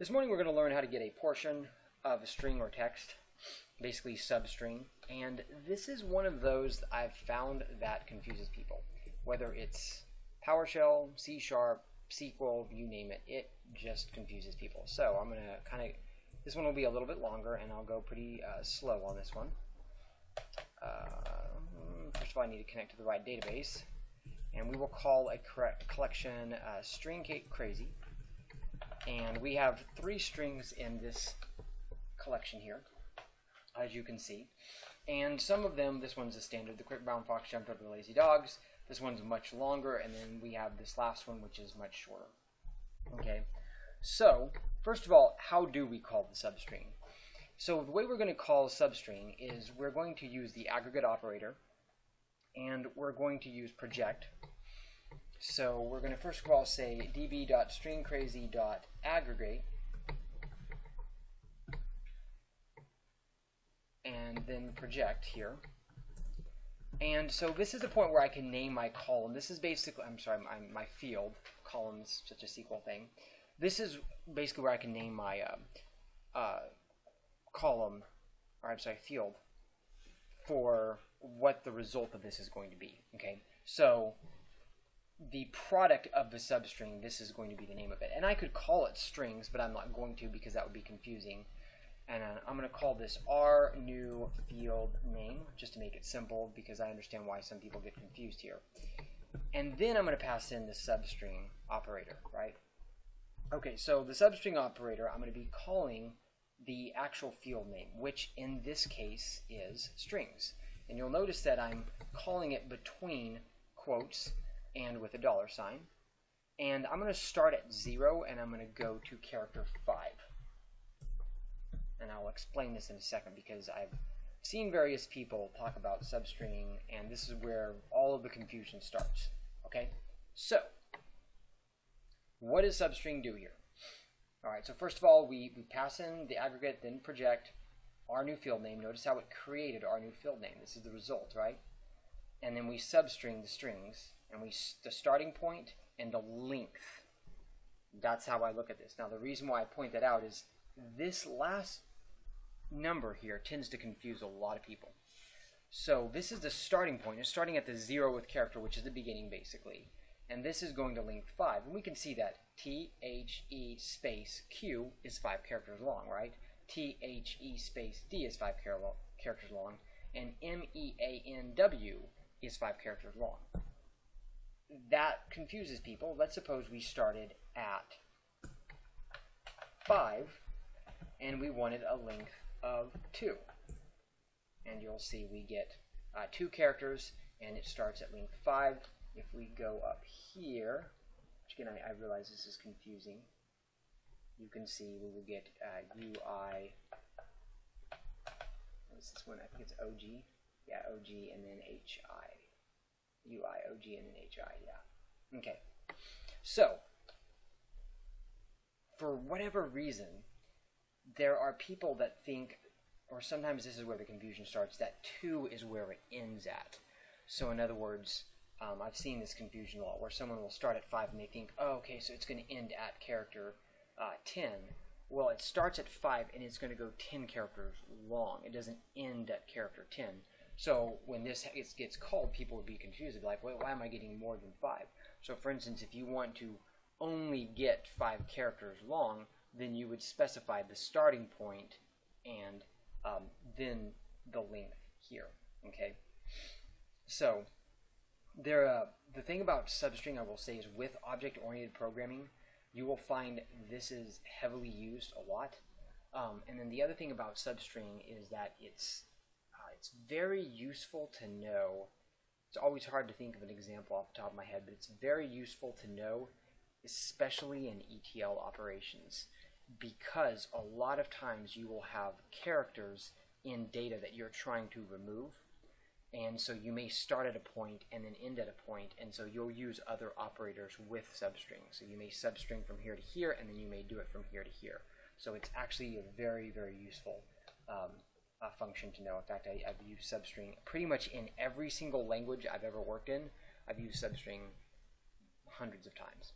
This morning we're going to learn how to get a portion of a string or text, basically substring, and this is one of those I've found that confuses people. Whether it's PowerShell, C Sharp, SQL, you name it, it just confuses people. So I'm going to kind of, this one will be a little bit longer and I'll go pretty uh, slow on this one. Uh, first of all, I need to connect to the right database and we will call a collection uh, string crazy and we have three strings in this collection here as you can see. And some of them this one's a standard the quick brown fox jumped over the lazy dogs. This one's much longer and then we have this last one which is much shorter. Okay? So first of all how do we call the substring? So the way we're going to call substring is we're going to use the aggregate operator and we're going to use project. So we're going to first of all say db.stringcrazy.aggregate and then project here. And so this is the point where I can name my column. This is basically, I'm sorry, my, my field. Columns, such a SQL thing. This is basically where I can name my uh, uh, column, or I'm sorry, field for what the result of this is going to be. Okay, so the product of the substring, this is going to be the name of it. And I could call it strings, but I'm not going to because that would be confusing. And uh, I'm going to call this our new field name, just to make it simple, because I understand why some people get confused here. And then I'm going to pass in the substring operator, right? Okay, so the substring operator, I'm going to be calling the actual field name, which in this case is strings. And you'll notice that I'm calling it between quotes and with a dollar sign. And I'm going to start at 0 and I'm going to go to character 5. And I'll explain this in a second because I've seen various people talk about substring and this is where all of the confusion starts. Okay, so what does substring do here? All right, so first of all, we, we pass in the aggregate, then project, our new field name. Notice how it created our new field name. This is the result, right? And then we substring the strings, and we the starting point and the length. That's how I look at this. Now, the reason why I point that out is this last number here tends to confuse a lot of people. So this is the starting point. It's starting at the zero with character, which is the beginning, basically. And this is going to length 5. And we can see that T, H, E space Q is 5 characters long, right? T H E space D is five char characters long, and M E A N W is five characters long. That confuses people. Let's suppose we started at five, and we wanted a length of two. And you'll see we get uh, two characters, and it starts at length five. If we go up here, which again I, I realize this is confusing you can see we will get uh, UI, what's this one? I think it's OG. Yeah, OG and then HI. UI, OG, and then HI, yeah. Okay. So, for whatever reason, there are people that think, or sometimes this is where the confusion starts, that 2 is where it ends at. So in other words, um, I've seen this confusion a lot, where someone will start at 5 and they think, oh, okay, so it's going to end at character uh, 10, well, it starts at 5 and it's going to go 10 characters long. It doesn't end at character 10. So when this gets called, people would be confused. They'd be like, why am I getting more than 5? So for instance, if you want to only get 5 characters long, then you would specify the starting point and um, then the length here. Okay. So there, uh, the thing about substring I will say is with object-oriented programming, you will find this is heavily used a lot. Um, and then the other thing about substring is that it's it's very useful to know. It's always hard to think of an example off the top of my head, but it's very useful to know, especially in ETL operations, because a lot of times you will have characters in data that you're trying to remove and so you may start at a point and then end at a point, and so you'll use other operators with substring. So you may substring from here to here, and then you may do it from here to here. So it's actually a very, very useful um, uh, function to know. In fact, I, have used substring pretty much in every single language I've ever worked in. I've used substring hundreds of times.